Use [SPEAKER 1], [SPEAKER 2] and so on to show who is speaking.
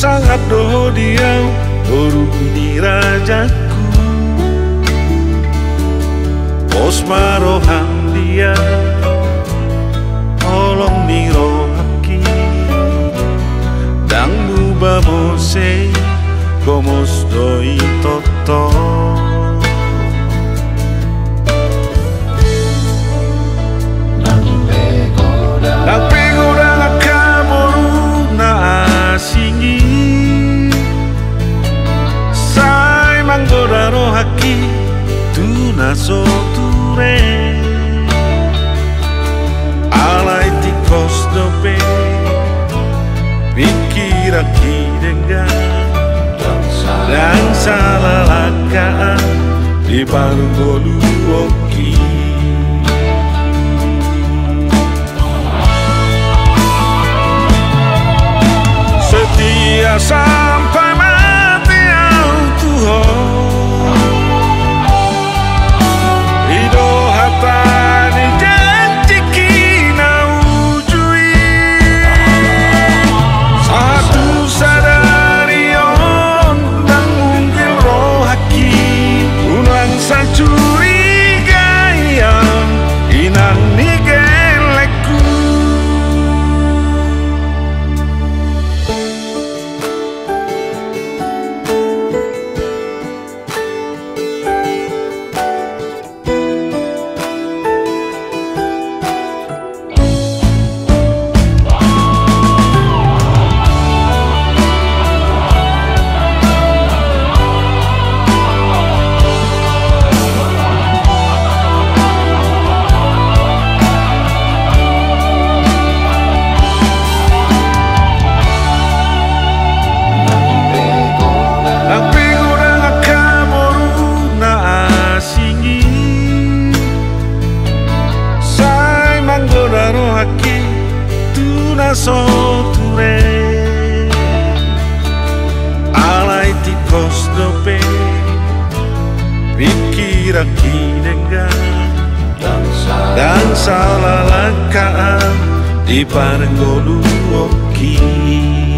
[SPEAKER 1] sangat doh dia Baru ini rajaku. Bos marohan dia Tolong nirohaki Dang buba bose Komos doi toto na zoture Alai ti costo pe Vicchi racchi denga. Danza la lacca Di bango occhi soture Alai tikos dope Pikir aki dengan Dan salah langkaan Di parenggolu oki